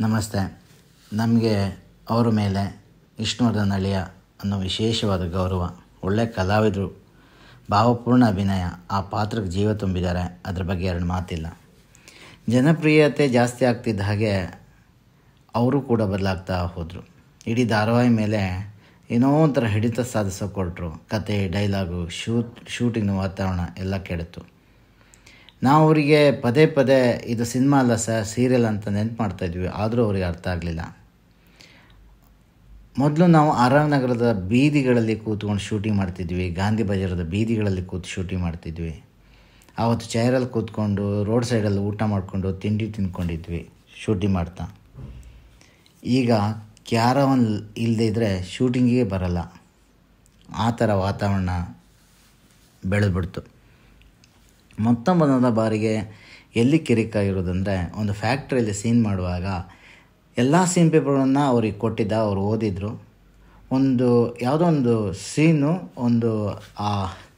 ನಮಸ್ತೆ. ನಮಗೆ ಅವರ ಮೇಲೆ ವಿಷ್ಣುವರ್ಧನ್ ಅಳಿಯ ಅನ್ನೋ ವಿಶೇಷವಾದ ಗೌರವ ಒಳ್ಳೆಯ ಕಲಾವಿದರು, ಭಾವಪೂರ್ಣ ಅಭಿನಯ ಆ ಪಾತ್ರಕ್ಕೆ ಜೀವ ತುಂಬಿದ್ದಾರೆ. ಅದ್ರ ಬಗ್ಗೆ ಎರಡು ಮಾತಿಲ್ಲ. ಜನಪ್ರಿಯತೆ ಜಾಸ್ತಿ ಆಗ್ತಿದ್ದ ಹಾಗೆ ಅವರು ಕೂಡ ಬದಲಾಗ್ತಾ ಹೋದರು. ಇಡೀ ಧಾರಾವಾಹಿ ಮೇಲೆ ಏನೋ ಒಂಥರ ಹಿಡಿತ ಸಾಧಿಸೋಕೊಟ್ರು ಕತೆ, ಡೈಲಾಗು, ಶೂಟ್, ಶೂಟಿಂಗ್ ವಾತಾವರಣ ಎಲ್ಲ ಕೆಡಿತು. ನಾವು ಅವರಿಗೆ ಪದೇ ಪದೇ ಇದು ಸಿನಿಮಾ ಅಲ್ಲ ಸರ್, ಸೀರಿಯಲ್ ಅಂತ ನೆನ್ಪು ಮಾಡ್ತಾಯಿದ್ವಿ ಆದರೂ ಅವ್ರಿಗೆ ಅರ್ಥ ಆಗಲಿಲ್ಲ. ಮೊದಲು ನಾವು ಆರ್ ಆರ್ ನಗರದ ಬೀದಿಗಳಲ್ಲಿ ಕೂತ್ಕೊಂಡು ಶೂಟಿಂಗ್ ಮಾಡ್ತಿದ್ವಿ. ಗಾಂಧಿ ಬಜಾರದ ಬೀದಿಗಳಲ್ಲಿ ಕೂತು ಶೂಟಿಂಗ್ ಮಾಡ್ತಿದ್ವಿ. ಆವತ್ತು ಚೇರಲ್ಲಿ ಕೂತ್ಕೊಂಡು, ರೋಡ್ ಸೈಡಲ್ಲಿ ಊಟ ಮಾಡಿಕೊಂಡು, ತಿಂಡಿ ತಿನ್ಕೊಂಡಿದ್ವಿ ಶೂಟಿಂಗ್ ಮಾಡ್ತಾ. ಈಗ ಕ್ಯಾರವನ್ ಇಲ್ಲದೇ ಇದ್ದರೆ ಶೂಟಿಂಗಿಗೆ ಬರಲ್ಲ. ಆ ಥರ ವಾತಾವರಣ ಬೆಳೆದ್ಬಿಡ್ತು. ಮೊತ್ತ ಮೊದಲ ಬಾರಿಗೆ ಎಲ್ಲಿ ಕಿರಿಕಾಗಿರೋದಂದರೆ ಒಂದು ಫ್ಯಾಕ್ಟ್ರಿಯಲ್ಲಿ ಸೀನ್ ಮಾಡುವಾಗ ಎಲ್ಲ ಸೀನ್ ಪೇಪರ್ಗಳನ್ನು ಅವ್ರಿಗೆ ಕೊಟ್ಟಿದ್ದ, ಅವ್ರು ಓದಿದ್ರು. ಒಂದು ಯಾವುದೋ ಒಂದು ಸೀನು ಒಂದು ಆ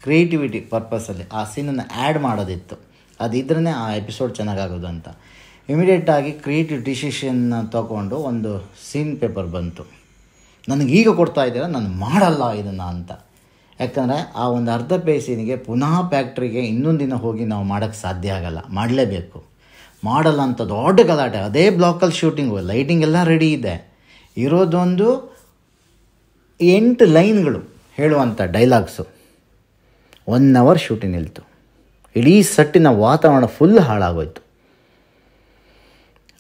ಕ್ರಿಯೇಟಿವಿಟಿ ಪರ್ಪಸಲ್ಲಿ ಆ ಸೀನನ್ನು ಆ್ಯಡ್ ಮಾಡೋದಿತ್ತು. ಅದಿದ್ರೇ ಆ ಎಪಿಸೋಡ್ ಚೆನ್ನಾಗಾಗೋದು ಅಂತ. ಇಮಿಡಿಯೇಟಾಗಿ ಕ್ರಿಯೇಟಿವ್ ಡಿಸಿಷನ್ನ ತಗೊಂಡು ಒಂದು ಸೀನ್ ಪೇಪರ್ ಬಂತು. ನನಗೆ ಈಗ ಕೊಡ್ತಾ ಇದ್ದೀರ, ನಾನು ಮಾಡಲ್ಲ ಇದನ್ನು ಅಂತ. ಯಾಕಂದರೆ ಆ ಒಂದು ಅರ್ಧ ಪೇಸಿನಿಗೆ ಪುನಃ ಫ್ಯಾಕ್ಟ್ರಿಗೆ ಇನ್ನೊಂದು ದಿನ ಹೋಗಿ ನಾವು ಮಾಡೋಕ್ಕೆ ಸಾಧ್ಯ ಆಗಲ್ಲ. ಮಾಡಲೇಬೇಕು. ಮಾಡಲ್ಲ ಅಂತ ದೊಡ್ಡ ಗಲಾಟೆ. ಅದೇ ಬ್ಲಾಕಲ್ಲಿ ಶೂಟಿಂಗು ಲೈಟಿಂಗ್ ಎಲ್ಲ ರೆಡಿ ಇದೆ. ಇರೋದೊಂದು ಎಂಟು ಲೈನ್ಗಳು ಹೇಳುವಂಥ ಡೈಲಾಗ್ಸು ಒನ್ ಅವರ್ ಶೂಟಿಂಗ್ ನಿಲ್ತು. ಇಡೀ ಸಟ್ಟಿನ ವಾತಾವರಣ ಫುಲ್ ಹಾಳಾಗೋಯ್ತು.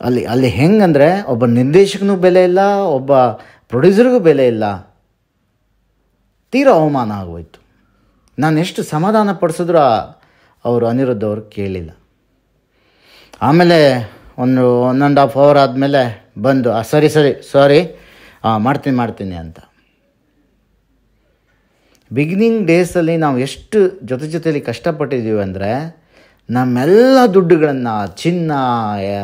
ಅಲ್ಲಿ ಅಲ್ಲಿ ಹೆಂಗಂದರೆ ಒಬ್ಬ ನಿರ್ದೇಶಕನೂ ಬೆಲೆ ಇಲ್ಲ, ಒಬ್ಬ ಪ್ರೊಡ್ಯೂಸರ್ಗೂ ಬೆಲೆ ಇಲ್ಲ. ತೀರಾ ಅವಮಾನ ಆಗೋಯ್ತು. ನಾನು ಎಷ್ಟು ಸಮಾಧಾನ ಪಡಿಸಿದ್ರು ಅವರು ಅನಿರುದ್ಧ ಅವರು ಕೇಳಿಲ್ಲ. ಆಮೇಲೆ ಒಂದು ಒನ್ ಆ್ಯಂಡ್ ಹಾಫ್ ಅವರ್ ಆದಮೇಲೆ ಬಂದು, ಆ, ಸರಿ ಸರಿ ಸಾರಿ ಮಾಡ್ತೀನಿ ಮಾಡ್ತೀನಿ ಅಂತ. ಬಿಗಿನಿಂಗ್ ಡೇಸಲ್ಲಿ ನಾವು ಎಷ್ಟು ಜೊತೆ ಜೊತೆಯಲ್ಲಿ ಕಷ್ಟಪಟ್ಟಿದ್ದೀವಿ ಅಂದರೆ, ನಮ್ಮೆಲ್ಲ ದುಡ್ಡುಗಳನ್ನು, ಚಿನ್ನ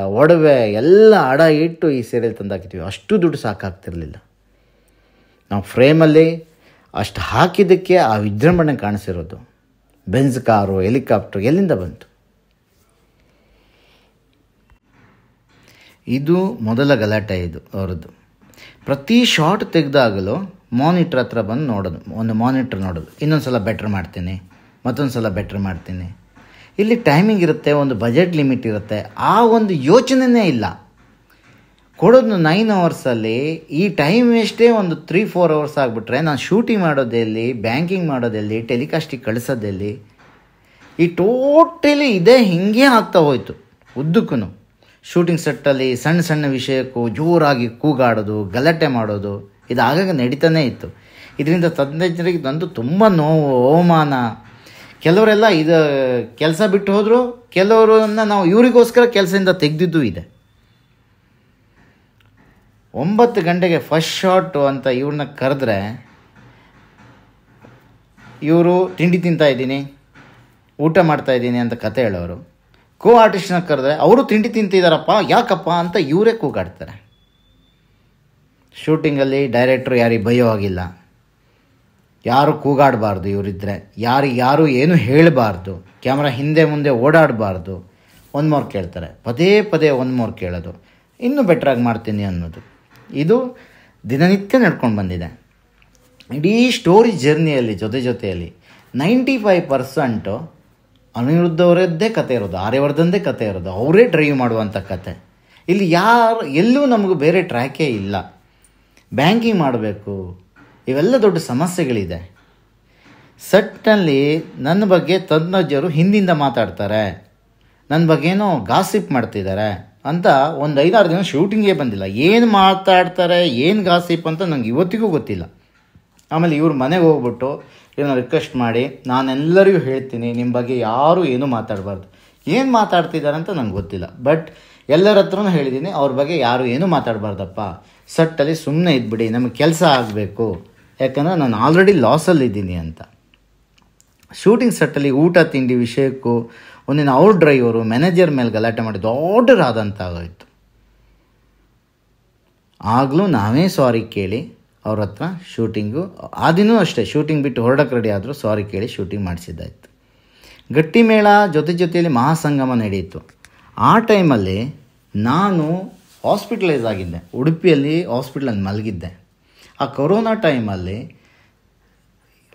ಒಡವೆ, ಎಲ್ಲ ಅಡ ಇಟ್ಟು ಈ ಸೀರೆಯಲ್ಲಿ ತಂದಾಕಿದ್ದೀವಿ ಅಷ್ಟು ದುಡ್ಡು ಸಾಕಾಗ್ತಿರಲಿಲ್ಲ. ನಾವು ಫ್ರೇಮಲ್ಲಿ ಅಷ್ಟು ಹಾಕಿದ್ದಕ್ಕೆ ಆ ವಿಜೃಂಭಣೆ ಕಾಣಿಸಿರೋದು. ಬೆನ್ಸ್ ಕಾರು, ಹೆಲಿಕಾಪ್ಟರ್ ಎಲ್ಲಿಂದ ಬಂತು? ಇದು ಮೊದಲ ಗಲಾಟೆ ಇದು, ಅವರದ್ದು. ಪ್ರತಿ ಶಾಟ್ ತೆಗೆದಾಗಲೂ ಮಾನಿಟ್ರ್ ಹತ್ರ ಬಂದು ನೋಡೋದು, ಒಂದು ಮಾನಿಟ್ರ್ ನೋಡೋದು. ಇನ್ನೊಂದು ಸಲ ಬೆಟ್ರ್ ಮಾಡ್ತೀನಿ ಮತ್ತೊಂದು ಸಲ ಬೆಟ್ರ್ ಮಾಡ್ತೀನಿ. ಇಲ್ಲಿ ಟೈಮಿಂಗ್ ಇರುತ್ತೆ, ಒಂದು ಬಜೆಟ್ ಲಿಮಿಟ್ ಇರುತ್ತೆ. ಆ ಒಂದು ಯೋಚನೆಯೇ ಇಲ್ಲ. ಕೊಡೋದು ನೈನ್ ಅವರ್ಸಲ್ಲಿ ಈ ಟೈಮ್ ವೇಸ್ಟೇ ಒಂದು ತ್ರೀ ಫೋರ್ ಅವರ್ಸ್ ಆಗಿಬಿಟ್ರೆ ನಾನು ಶೂಟಿಂಗ್ ಮಾಡೋದೆಲ್ಲಿ ಬ್ಯಾಂಕಿಂಗ್ ಮಾಡೋದೆಲ್ಲಿ ಟೆಲಿಕಾಸ್ಟಿಗೆ ಕಳಿಸೋದೆಲ್ಲಿ, ಈ ಟೋಟಲಿ ಇದೇ ಹಿಂಗೆ ಆಗ್ತಾ ಹೋಯಿತು ಉದ್ದಕ್ಕೂ ಶೂಟಿಂಗ್ ಸೆಟ್ಟಲ್ಲಿ ಸಣ್ಣ ಸಣ್ಣ ವಿಷಯಕ್ಕೂ ಜೋರಾಗಿ ಕೂಗಾಡೋದು, ಗಲಾಟೆ ಮಾಡೋದು ಇದು ಆಗಾಗ ನಡೀತಾನೇ ಇತ್ತು. ಇದರಿಂದ ತಂದೆಜರಿಗೆ ನಂದು ತುಂಬ ನೋವು, ಅವಮಾನ. ಕೆಲವರೆಲ್ಲ ಇದು, ಕೆಲಸ ಬಿಟ್ಟು ಹೋದರು, ಕೆಲವರನ್ನು ನಾವು ಇವರಿಗೋಸ್ಕರ ಕೆಲಸದಿಂದ ತೆಗೆದಿದ್ದು ಇದೆ. ಒಂಬತ್ತು ಗಂಟೆಗೆ ಫಸ್ಟ್ ಶಾಟು ಅಂತ ಇವ್ರನ್ನ ಕರೆದ್ರೆ, ಇವರು ತಿಂಡಿ ತಿಂತಾ ಇದ್ದೀನಿ, ಊಟ ಮಾಡ್ತಾ ಇದ್ದೀನಿ ಅಂತ ಕತೆ ಹೇಳೋರು. ಕೋ ಆರ್ಟಿಸ್ಟ್ನ ಕರೆದ್ರೆ, ಅವರು ತಿಂಡಿ ತಿಂತಿದ್ದಾರಪ್ಪ ಯಾಕಪ್ಪ? ಅಂತ ಇವರೇ ಕೂಗಾಡ್ತಾರೆ ಶೂಟಿಂಗಲ್ಲಿ ಡೈರೆಕ್ಟ್ರು ಯಾರಿಗೆ ಭಯೋ ಆಗಿಲ್ಲ. ಯಾರು ಕೂಗಾಡಬಾರ್ದು ಇವರಿದ್ದರೆ ಯಾರಿಗೆ ಯಾರು ಏನು ಹೇಳಬಾರ್ದು. ಕ್ಯಾಮ್ರಾ ಹಿಂದೆ ಮುಂದೆ ಓಡಾಡಬಾರ್ದು. ಒಂದು ಮೋರ್ ಕೇಳ್ತಾರೆ. ಪದೇ ಪದೇ ಒಂದು ಮೋರ್ ಕೇಳೋದು. ಇನ್ನೂ ಬೆಟ್ರಾಗಿ ಮಾಡ್ತೀನಿ ಅನ್ನೋದು. ಇದು ದಿನನಿತ್ಯ ನಡ್ಕೊಂಡು ಬಂದಿದೆ. ಇಡೀ ಸ್ಟೋರಿ ಜರ್ನಿಯಲ್ಲಿ ಜೊತೆ ಜೊತೆಯಲ್ಲಿ ನೈಂಟಿ ಫೈವ್ ಪರ್ಸೆಂಟು ಅನಿರುದ್ಧವರದ್ದೇ ಕತೆ ಇರೋದು, ಆರ್ಯವರ್ಧನ್ದೇ ಕತೆ ಇರೋದು, ಅವರೇ ಡ್ರೈವ್ ಮಾಡುವಂಥ ಕತೆ. ಇಲ್ಲಿ ಯಾರು, ಎಲ್ಲೂ ನಮಗೂ ಬೇರೆ ಟ್ರ್ಯಾಕೇ ಇಲ್ಲ. ಬ್ಯಾಂಕಿಂಗ್ ಮಾಡಬೇಕು, ಇವೆಲ್ಲ ದೊಡ್ಡ ಸಮಸ್ಯೆಗಳಿದೆ. ಸಟ್ನಲ್ಲಿ ನನ್ನ ಬಗ್ಗೆ ತಜ್ಞರು ಹಿಂದಿಂದ ಮಾತಾಡ್ತಾರೆ. ನನ್ನ ಬಗ್ಗೆನೋ ಗಾಸಿಪ್ ಮಾಡ್ತಿದ್ದಾರೆ. ಅಂತ ಒಂದು ಐದಾರು ದಿನ ಶೂಟಿಂಗೇ ಬಂದಿಲ್ಲ. ಏನು ಮಾತಾಡ್ತಾರೆ, ಏನು ಗಾಸಿಪ್ ಅಂತ ನಂಗೆ ಇವತ್ತಿಗೂ ಗೊತ್ತಿಲ್ಲ. ಆಮೇಲೆ ಇವ್ರ ಮನೆಗೆ ಹೋಗ್ಬಿಟ್ಟು ಏನೋ ರಿಕ್ವೆಸ್ಟ್ ಮಾಡಿ, ನಾನೆಲ್ಲರಿಗೂ ಹೇಳ್ತೀನಿ ನಿಮ್ಮ ಬಗ್ಗೆ ಯಾರೂ ಏನೂ ಮಾತಾಡಬಾರ್ದು. ಏನು ಮಾತಾಡ್ತಿದ್ದಾರೆ ಅಂತ ನಂಗೆ ಗೊತ್ತಿಲ್ಲ. ಬಟ್ ಎಲ್ಲರ ಹತ್ರನೂ ಹೇಳಿದ್ದೀನಿ ಅವ್ರ ಬಗ್ಗೆ ಯಾರು ಏನೂ ಮಾತಾಡಬಾರ್ದಪ್ಪ. ಸಟ್ಟಲ್ಲಿ ಸುಮ್ಮನೆ ಇದ್ಬಿಡಿ, ನಮಗೆ ಕೆಲಸ ಆಗಬೇಕು. ಯಾಕಂದರೆ ನಾನು ಆಲ್ರೆಡಿ ಲಾಸಲ್ಲಿದ್ದೀನಿ ಅಂತ. ಶೂಟಿಂಗ್ ಸೆಟ್ಟಲ್ಲಿ ಊಟ, ತಿಂಡಿ, ವಿಷಯಕ್ಕೂ ಒಂದಿನ ಅವ್ರ ಡ್ರೈವರು ಮ್ಯಾನೇಜರ್ ಮೇಲೆ ಗಲಾಟೆ ಮಾಡಿ ದೊಡ್ಡದಾದಂಥ ಆಗೋಯ್ತು ಆಗಲೂ ನಾವೇ ಸಾರಿ ಕೇಳಿ ಅವ್ರ ಹತ್ರ ಶೂಟಿಂಗು ಆ ದಿನೂ ಅಷ್ಟೇ ಶೂಟಿಂಗ್ ಬಿಟ್ಟು ಹೊರಡಕ್ಕೆ ರೆಡಿ ಆದರೂ ಸಾರಿ ಕೇಳಿ ಶೂಟಿಂಗ್ ಮಾಡಿಸಿದ್ದಾಯ್ತು. ಗಟ್ಟಿಮೇಳ ಜೊತೆ ಜೊತೆಯಲ್ಲಿ ಮಹಾಸಂಗಮ ನಡೆಯಿತು. ಆ ಟೈಮಲ್ಲಿ ನಾನು ಹಾಸ್ಪಿಟಲೈಸ್ ಆಗಿದ್ದೆ. ಉಡುಪಿಯಲ್ಲಿ ಹಾಸ್ಪಿಟ್ಲಲ್ಲಿ ಮಲಗಿದ್ದೆ. ಆ ಕೊರೋನಾ ಟೈಮಲ್ಲಿ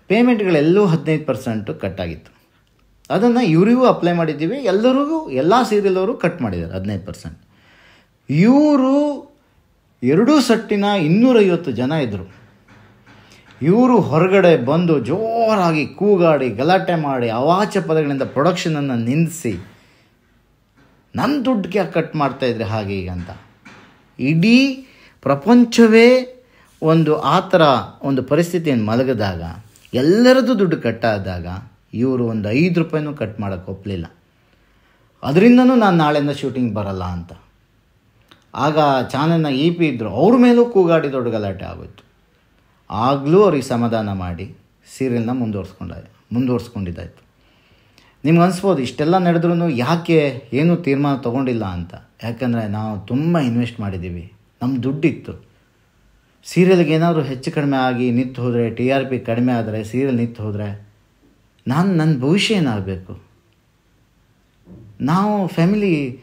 ಪೇಮೆಂಟ್ಗಳೆಲ್ಲೂ ಹದಿನೈದು ಪರ್ಸೆಂಟು ಕಟ್ಟಾಗಿತ್ತು ಅದನ್ನು ಇವರಿಗೂ ಅಪ್ಲೈ ಮಾಡಿದ್ದೀವಿ, ಎಲ್ಲರಿಗೂ, ಎಲ್ಲ ಸೀರಿಯಲ್ ಅವರು ಕಟ್ ಮಾಡಿದ್ದಾರೆ, ಹದಿನೈದು ಪರ್ಸೆಂಟ್ ಇವರು ಎರಡೂ ಸಟ್ಟಿನ ಇನ್ನೂರೈವತ್ತು ಜನ ಇದ್ದರು ಇವರು ಹೊರಗಡೆ ಬಂದು ಜೋರಾಗಿ ಕೂಗಾಡಿ, ಗಲಾಟೆ ಮಾಡಿ, ಅವಾಚ್ಯ ಪದಗಳಿಂದ ಪ್ರೊಡಕ್ಷನನ್ನು ನಿಲ್ಲಿಸಿ ನನ್ನ ದುಡ್ಡಿಗೆ ಯಾಕೆ ಕಟ್ ಮಾಡ್ತಾಯಿದ್ರೆ ಹಾಗೆ ಈಗ ಅಂತ. ಇಡೀ ಪ್ರಪಂಚವೇ ಒಂದು ಆ ಥರ ಒಂದು ಪರಿಸ್ಥಿತಿಯನ್ನು ಮಲಗಿದಾಗ, ಎಲ್ಲರದ್ದು ದುಡ್ಡು ಕಟ್ಟಾದಾಗ ಇವರು ಒಂದು ಐದು ರೂಪಾಯಿನೂ ಕಟ್ ಮಾಡೋಕ್ಕೆ ಒಪ್ಪಲಿಲ್ಲ ಅದರಿಂದನೂ ನಾನು ನಾಳೆಯಿಂದ ಶೂಟಿಂಗ್ ಬರಲ್ಲ ಅಂತ. ಆಗ ಚಾನಲ್ನ ಇ ಪಿ ಇದ್ದರು ಅವ್ರ ಮೇಲೂ ಕೂಗಾಡಿ ದೊಡ್ಡ ಗಲಾಟೆ ಆಗೋಯ್ತು. ಆಗಲೂ ಅವ್ರಿಗೆ ಸಮಾಧಾನ ಮಾಡಿ ಸೀರಿಯಲ್ನ ಮುಂದುವರ್ಸ್ಕೊಂಡ, ಮುಂದುವರ್ಸ್ಕೊಂಡಿದ್ದಾಯಿತು. ನಿಮ್ಗೆ ಅನಿಸ್ಬೋದು, ಇಷ್ಟೆಲ್ಲ ನಡೆದ್ರೂ ಯಾಕೆ ಏನೂ ತೀರ್ಮಾನ ತೊಗೊಂಡಿಲ್ಲ ಅಂತ. ಯಾಕಂದರೆ ನಾವು ತುಂಬ ಇನ್ವೆಸ್ಟ್ ಮಾಡಿದ್ದೀವಿ. ನಮ್ಮ ದುಡ್ಡಿತ್ತು. ಸೀರಿಯಲ್ಗೆ ಏನಾದರೂ ಹೆಚ್ಚು ಕಡಿಮೆ ಆಗಿ ನಿಂತು ಹೋದರೆ ಟಿ ಆರ್ ಪಿ ಕಡಿಮೆ ಆದರೆ ಸೀರಿಯಲ್ ನಿಂತು ಹೋದರೆ ನಾನು ನನ್ನ ಭವಿಷ್ಯ ಏನಾಗಬೇಕು? ನಾವು ಫ್ಯಾಮಿಲಿ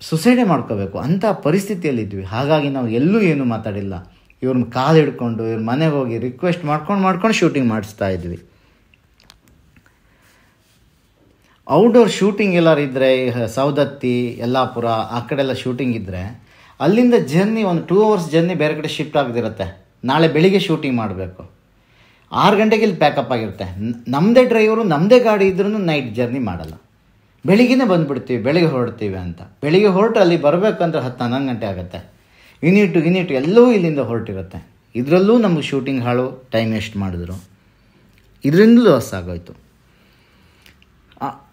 ಸುಸೈಡೆ ಮಾಡ್ಕೋಬೇಕು. ಅಂಥ ಪರಿಸ್ಥಿತಿಯಲ್ಲಿದ್ವಿ. ಹಾಗಾಗಿ ನಾವು ಎಲ್ಲೂ ಏನೂ ಮಾತಾಡಿಲ್ಲ. ಇವ್ರನ್ನ ಕಾಲು ಹಿಡ್ಕೊಂಡು, ಇವ್ರ ಮನೆಗೆ ಹೋಗಿ ರಿಕ್ವೆಸ್ಟ್ ಮಾಡ್ಕೊಂಡು ಮಾಡ್ಕೊಂಡು ಶೂಟಿಂಗ್ ಮಾಡಿಸ್ತಾ ಇದ್ವಿ. ಔಟ್ಡೋರ್ ಶೂಟಿಂಗ್ ಎಲ್ಲರೂ ಇದ್ದರೆ ಸೌದತ್ತಿ ಯಲ್ಲಾಪುರ, ಆ ಕಡೆ ಎಲ್ಲ ಶೂಟಿಂಗ್ ಇದ್ದರೆ ಅಲ್ಲಿಂದ ಜರ್ನಿ ಒಂದು ಟೂ ಅವರ್ಸ್ ಜರ್ನಿ ಬೇರೆ ಕಡೆ ಶಿಫ್ಟ್ ಆಗದಿರುತ್ತೆ. ನಾಳೆ ಬೆಳಿಗ್ಗೆ ಶೂಟಿಂಗ್ ಮಾಡಬೇಕು. ಆರು ಗಂಟೆಗೆ ಇಲ್ಲಿ ಪ್ಯಾಕಪ್ ಆಗಿರುತ್ತೆ. ನಮ್ಮದೇ ಡ್ರೈವರು ನಮ್ಮದೇ ಗಾಡಿ ಇದ್ರೂ ನೈಟ್ ಜರ್ನಿ ಮಾಡಲ್ಲ. ಬೆಳಿಗ್ಗೆನೇ ಬಂದುಬಿಡ್ತೀವಿ, ಬೆಳಿಗ್ಗೆ ಹೊರಡ್ತೀವಿ ಅಂತ. ಬೆಳಿಗ್ಗೆ ಹೊರಟು ಅಲ್ಲಿ ಬರಬೇಕಂದ್ರೆ ಹತ್ತು, ಹನ್ನೊಂದು ಗಂಟೆ ಆಗುತ್ತೆ. ಯೂನಿಟು ಯೂನಿಟ್ ಎಲ್ಲವೂ ಇಲ್ಲಿಂದ ಹೊರಟಿರುತ್ತೆ. ಇದರಲ್ಲೂ ನಮಗೆ ಶೂಟಿಂಗ್ ಹಾಳು ಟೈಮ್ ವೇಸ್ಟ್ ಮಾಡಿದ್ರು. ಇದರಿಂದಲೂ ಲಾಸ್ ಆಗೋಯ್ತು.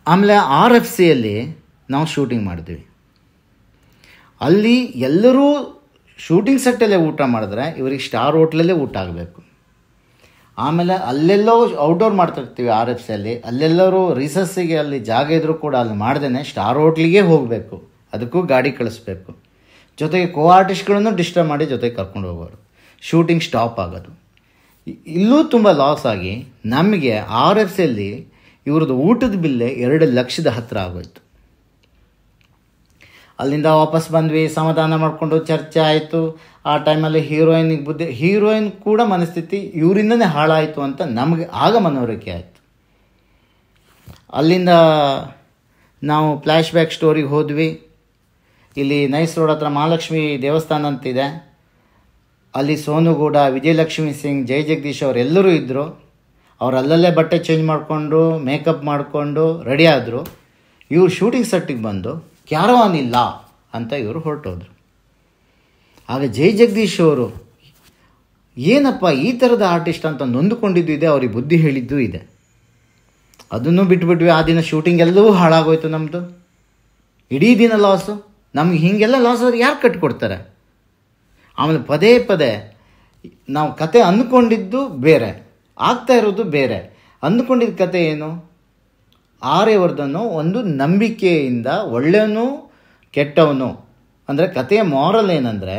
ಆಮೇಲೆ ಆರ್ ಎಫ್ ಸಿಯಲ್ಲಿ ನಾವು ಶೂಟಿಂಗ್ ಮಾಡಿದ್ವಿ. ಅಲ್ಲಿ ಎಲ್ಲರೂ ಶೂಟಿಂಗ್ ಸೆಟ್ಟಲ್ಲೇ ಊಟ ಮಾಡಿದ್ರೆ, ಇವರಿಗೆ ಸ್ಟಾರ್ ಹೋಟ್ಲಲ್ಲೇ ಊಟ ಆಗಬೇಕು. ಆಮೇಲೆ ಅಲ್ಲೆಲ್ಲೋ ಔಟ್ಡೋರ್ ಮಾಡ್ತಿರ್ತೀವಿ ಆರ್ ಎಫ್ ಸಿಯಲ್ಲಿ ಅಲ್ಲೆಲ್ಲರೂ ರಿಸಸ್ಸಿಗೆ ಅಲ್ಲಿ ಜಾಗ ಇದ್ರೂ ಕೂಡ ಅಲ್ಲಿ ಮಾಡ್ದೇ ಸ್ಟಾರ್ ಹೋಟ್ಲಿಗೆ ಹೋಗಬೇಕು. ಅದಕ್ಕೂ ಗಾಡಿ ಕಳಿಸ್ಬೇಕು. ಜೊತೆಗೆ ಕೋ ಆರ್ಟಿಸ್ಟ್ಗಳನ್ನು ಡಿಸ್ಟರ್ಬ್ ಮಾಡಿ ಜೊತೆಗೆ ಕರ್ಕೊಂಡು ಹೋಗೋರು. ಶೂಟಿಂಗ್ ಸ್ಟಾಪ್ ಆಗೋದು. ಇಲ್ಲೂ ತುಂಬ ಲಾಸ್ ಆಗಿ ನಮಗೆ ಆರ್ ಎಫ್ ಸಿಯಲ್ಲಿ ಇವ್ರದ್ದು ಊಟದ ಬಿಲ್ಲೆ ಎರಡು ಲಕ್ಷದ ಹತ್ತಿರ ಆಗೋಯ್ತು. ಅಲ್ಲಿಂದ ವಾಪಸ್ ಬಂದ್ವಿ, ಸಮಾಧಾನ ಮಾಡಿಕೊಂಡು ಚರ್ಚೆ ಆಯಿತು. ಆ ಟೈಮಲ್ಲಿ ಹೀರೋಯಿನಿಗೆ ಬುದ್ಧಿ, ಹೀರೋಯಿನ್ ಕೂಡ ಮನಸ್ಥಿತಿ ಇವರಿಂದನೇ ಹಾಳಾಯಿತು ಅಂತ ನಮಗೆ ಆಗ ಮನವರಿಕೆ ಆಯಿತು. ಅಲ್ಲಿಂದ ನಾವು ಫ್ಲ್ಯಾಶ್ ಬ್ಯಾಕ್ ಸ್ಟೋರಿಗೆ ಹೋದ್ವಿ. ಇಲ್ಲಿ ನೈಸ್ ರೋಡ್ ಹತ್ರ ಮಹಾಲಕ್ಷ್ಮಿ ದೇವಸ್ಥಾನ ಅಂತಿದೆ. ಅಲ್ಲಿ ಸೋನುಗೂಡ, ವಿಜಯಲಕ್ಷ್ಮಿ ಸಿಂಗ್, ಜೈ ಜಗದೀಶ್ ಅವರೆಲ್ಲರೂ ಇದ್ದರು ಅವ್ರು ಅಲ್ಲಲ್ಲೇ ಬಟ್ಟೆ ಚೇಂಜ್ ಮಾಡಿಕೊಂಡು, ಮೇಕಪ್ ಮಾಡಿಕೊಂಡು, ರೆಡಿ ಆದರು. ಇವ್ರು ಶೂಟಿಂಗ್ ಸೆಟ್ಟಿಗೆ ಬಂದು, ಕ್ಯಾರವಾನ್ ಇಲ್ಲ ಅಂತ ಇವರು ಹೊರಟೋದ್ರು. ಆಗ ಜೈ ಜಗದೀಶ್ ಅವರು, ಏನಪ್ಪ ಈ ಥರದ ಆರ್ಟಿಸ್ಟ್ ಅಂತ ನೊಂದುಕೊಂಡಿದ್ದು ಇದೆ, ಅವ್ರಿಗೆ ಬುದ್ಧಿ ಹೇಳಿದ್ದು ಇದೆ. ಅದನ್ನು ಬಿಟ್ಬಿಟ್ವಿ, ಆ ದಿನ ಶೂಟಿಂಗ್ ಎಲ್ಲವೂ ಹಾಳಾಗೋಯ್ತು ನಮ್ಮದು ಇಡೀ ದಿನ ಲಾಸು ನಮ್ಗೆ ಹೀಗೆಲ್ಲ ಲಾಸ್ ಆದರೆ ಯಾರು ಕಟ್ಕೊಡ್ತಾರೆ? ಆಮೇಲೆ ಪದೇ ಪದೇ ನಾವು ಕತೆ ಅಂದ್ಕೊಂಡಿದ್ದು ಬೇರೆ, ಆಗ್ತಾ ಇರೋದು ಬೇರೆ. ಅಂದ್ಕೊಂಡಿದ್ದ ಕತೆ ಏನು? ಆರ್ಯವರ್ಧನು ಒಂದು ನಂಬಿಕೆಯಿಂದ ಒಳ್ಳೆಯವನು ಕೆಟ್ಟವನು. ಅಂದರೆ ಕತೆಯ ಮಾರಲ್ ಏನಂದರೆ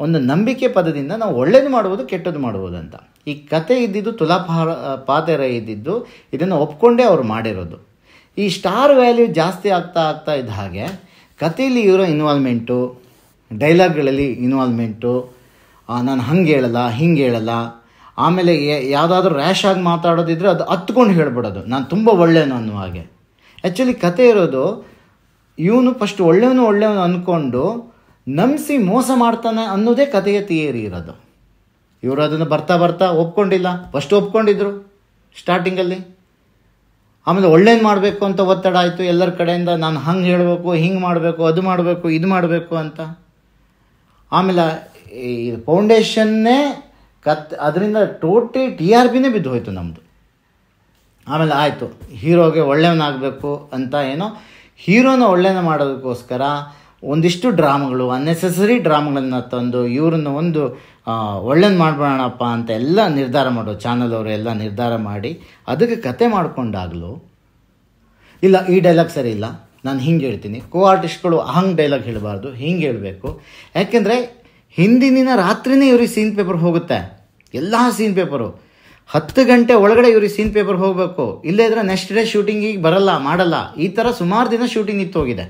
ಒಂದು ನಂಬಿಕೆ ಪದದಿಂದ ನಾವು ಒಳ್ಳೇದು ಮಾಡುವುದು ಕೆಟ್ಟದ್ದು ಮಾಡ್ಬೋದು ಅಂತ. ಈ ಕತೆ ಇದ್ದಿದ್ದು ತುಲಾಪಾರ ಪಾತೆರ ಇದ್ದಿದ್ದು ಇದನ್ನು ಒಪ್ಕೊಂಡೇ ಅವರು ಮಾಡಿರೋದು. ಈ ಸ್ಟಾರ್ ವ್ಯಾಲ್ಯೂ ಜಾಸ್ತಿ ಆಗ್ತಾ ಆಗ್ತಾ ಇದ್ದ ಹಾಗೆ ಕಥೆಯಲ್ಲಿ ಇರೋ ಇನ್ವಾಲ್ವ್ಮೆಂಟು, ಡೈಲಾಗ್ಗಳಲ್ಲಿ ಇನ್ವಾಲ್ವ್ಮೆಂಟು ನಾನು ಹಂಗೆ ಹೇಳಲ್ಲ, ಹಿಂಗೆ ಹೇಳಲ್ಲ, ಆಮೇಲೆ ಯಾವುದಾದ್ರೂ ರ್ಯಾಶ್ ಆಗಿ ಮಾತಾಡೋದಿದ್ರೆ ಅದು ಹತ್ಕೊಂಡು ಹೇಳ್ಬಿಡೋದು. ನಾನು ತುಂಬ ಒಳ್ಳೆಯವನು ಅನ್ನೋ ಹಾಗೆ. ಆ್ಯಕ್ಚುಲಿ ಕತೆ ಇರೋದು, ಇವನು ಫಸ್ಟ್ ಒಳ್ಳೆಯವನು ಒಳ್ಳೆಯವನು ಅಂದ್ಕೊಂಡು ನಂಬಿಸಿ ಮೋಸ ಮಾಡ್ತಾನೆ ಅನ್ನೋದೇ ಕಥೆಯ ಥಿಯರಿ ಇರೋದು. ಇವರು ಅದನ್ನು ಬರ್ತಾ ಬರ್ತಾ ಒಪ್ಕೊಂಡಿಲ್ಲ. ಫಸ್ಟ್ ಒಪ್ಕೊಂಡಿದ್ರು ಸ್ಟಾರ್ಟಿಂಗಲ್ಲಿ. ಆಮೇಲೆ ಒಳ್ಳೇದು ಮಾಡಬೇಕು ಅಂತ ಒತ್ತಡ ಆಯಿತು ಎಲ್ಲರ ಕಡೆಯಿಂದ. ನಾನು ಹಂಗೆ ಹೇಳಬೇಕು, ಹಿಂಗೆ ಮಾಡಬೇಕು, ಅದು ಮಾಡಬೇಕು, ಇದು ಮಾಡಬೇಕು ಅಂತ. ಆಮೇಲೆ ಈ ಫೌಂಡೇಶನ್ನೇ ಕತ್, ಅದರಿಂದ ಟೋಟಲಿ ಟಿ ಆರ್ ಪಿನೇ ಬಿದ್ದು ಹೋಯಿತು ನಮ್ಮದು ಆಮೇಲೆ ಆಯಿತು, ಹೀರೋಗೆ ಒಳ್ಳೆಯವನಾಗಬೇಕು ಅಂತ ಏನೋ, ಹೀರೋನ ಒಳ್ಳೆಯನ ಮಾಡೋದಕ್ಕೋಸ್ಕರ ಒಂದಿಷ್ಟು ಡ್ರಾಮಗಳು ಅನ್ನೆಸೆಸರಿ ಡ್ರಾಮಾಗಳನ್ನ ತಂದು ಇವ್ರನ್ನ ಒಂದು ಒಳ್ಳೇದು ಮಾಡ್ಬೋಣಪ್ಪ ಅಂತ ಎಲ್ಲ ನಿರ್ಧಾರ ಮಾಡೋ ಚಾನಲ್ ಅವರು ಎಲ್ಲ ನಿರ್ಧಾರ ಮಾಡಿ ಅದಕ್ಕೆ ಕತೆ ಮಾಡಿಕೊಂಡಾಗಲೂ, ಇಲ್ಲ, ಈ ಡೈಲಾಗ್ ಸರಿ ಇಲ್ಲ, ನಾನು ಹಿಂಗೆ ಹೇಳ್ತೀನಿ. ಕೋ ಆರ್ಟಿಸ್ಟ್ಗಳು ಹಂಗೆ ಡೈಲಾಗ್ ಹೇಳಬಾರ್ದು, ಹಿಂಗೆ ಹೇಳಬೇಕು. ಯಾಕೆಂದರೆ ಹಿಂದಿನ ರಾತ್ರಿನೇ ಇವ್ರಿಗೆ ಸೀನ್ ಪೇಪರ್ ಹೋಗುತ್ತೆ. ಎಲ್ಲ ಸೀನ್ ಪೇಪರು ಹತ್ತು ಗಂಟೆ ಒಳಗಡೆ ಇವ್ರಿಗೆ ಸೀನ್ ಪೇಪರ್ ಹೋಗಬೇಕು. ಇಲ್ಲೇ ಇದ್ರೆ ನೆಕ್ಸ್ಟ್ ಡೇ ಶೂಟಿಂಗಿಗೆ ಬರಲ್ಲ, ಮಾಡಲ್ಲ. ಈ ಥರ ಸುಮಾರು ದಿನ ಶೂಟಿಂಗ್ ಇತ್ತು ಹೋಗಿದೆ.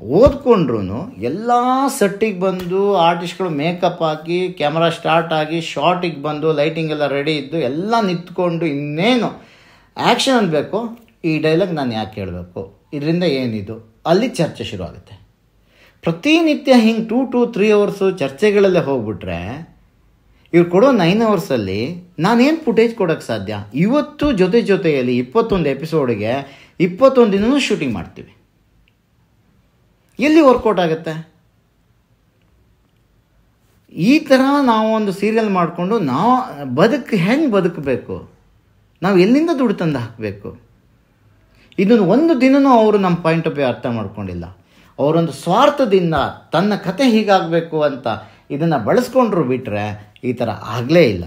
ಓದ್ಕೊಂಡ್ರು ಎಲ್ಲ ಸೆಟ್ಟಿಗೆ ಬಂದು ಆರ್ಟಿಸ್ಟ್ಗಳು ಮೇಕಪ್ ಹಾಕಿ, ಕ್ಯಾಮ್ರಾ ಸ್ಟಾರ್ಟ್ ಆಗಿ ಶಾರ್ಟಿಗೆ ಬಂದು, ಲೈಟಿಂಗ್ ಎಲ್ಲ ರೆಡಿ ಇದ್ದು, ಎಲ್ಲ ನಿಂತ್ಕೊಂಡು ಇನ್ನೇನು ಆ್ಯಕ್ಷನ್ ಅನ್ಬೇಕು? ಈ ಡೈಲಾಗ್ ನಾನು ಯಾಕೆ ಹೇಳಬೇಕು? ಇದರಿಂದ ಏನಿದು? ಅಲ್ಲಿ ಚರ್ಚೆ ಶುರು ಆಗುತ್ತೆ ಪ್ರತಿನಿತ್ಯ ಹಿಂಗೆ ಟೂ ಟು ತ್ರೀ ಅವರ್ಸು ಚರ್ಚೆಗಳಲ್ಲೇ ಹೋಗ್ಬಿಟ್ರೆ, ಇವ್ರು ಕೊಡೋ ನೈನ್ ಅವರ್ಸಲ್ಲಿ ನಾನೇನು ಫುಟೇಜ್ ಕೊಡೋಕ್ಕೆ ಸಾಧ್ಯ? ಇವತ್ತು ಜೊತೆ ಜೊತೆಯಲ್ಲಿ ಇಪ್ಪತ್ತೊಂದು ಎಪಿಸೋಡಿಗೆ ಇಪ್ಪತ್ತೊಂದು ದಿನವೂ ಶೂಟಿಂಗ್ ಮಾಡ್ತೀವಿ. ಎಲ್ಲಿ ವರ್ಕೌಟ್ ಆಗುತ್ತೆ? ಈ ಥರ ನಾವು ಒಂದು ಸೀರಿಯಲ್ ಮಾಡಿಕೊಂಡು ನಾವು ಬದುಕು ಹೆಂಗೆ ಬದುಕಬೇಕು? ನಾವು ಎಲ್ಲಿಂದ ದುಡ್ಡು ತಂದು ಹಾಕಬೇಕು? ಇದನ್ನು ಒಂದು ದಿನವೂ ಅವರು ನಮ್ಮ ಪಾಯಿಂಟ್ ಆಫ್ ವ್ಯೂ ಅರ್ಥ ಮಾಡ್ಕೊಂಡಿಲ್ಲ. ಅವರೊಂದು ಸ್ವಾರ್ಥದಿಂದ ತನ್ನ ಕತೆ ಹೀಗಾಗಬೇಕು ಅಂತ ಇದನ್ನು ಬಳಸ್ಕೊಂಡ್ರು ಬಿಟ್ಟರೆ ಈ ಥರ ಆಗಲೇ ಇಲ್ಲ.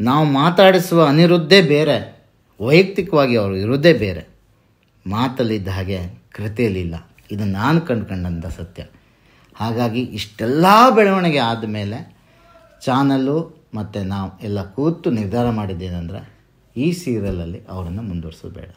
ನಾವು ಮಾತಾಡಿಸುವ ಅನಿರುದ್ಧೇ ಬೇರೆ, ವೈಯಕ್ತಿಕವಾಗಿ ಅವರು ಇರೋದೇ ಬೇರೆ. ಮಾತಲ್ಲಿದ್ದ ಹಾಗೆ ಕೃತಿಯಲ್ಲಿಲ್ಲ. ಇದು ನಾನು ಕಂಡುಕೊಂಡಂಥ ಸತ್ಯ. ಹಾಗಾಗಿ ಇಷ್ಟೆಲ್ಲ ಬೆಳವಣಿಗೆ ಆದಮೇಲೆ ಚಾನಲ್ಲು ಮತ್ತು ನಾವು ಎಲ್ಲ ಕೂತು ನಿರ್ಧಾರ ಮಾಡಿದ್ದೇನೆಂದರೆ ಈ ಸೀರಿಯಲಲ್ಲಿ ಅವರನ್ನು ಮುಂದುವರಿಸೋದು ಬೇಡ.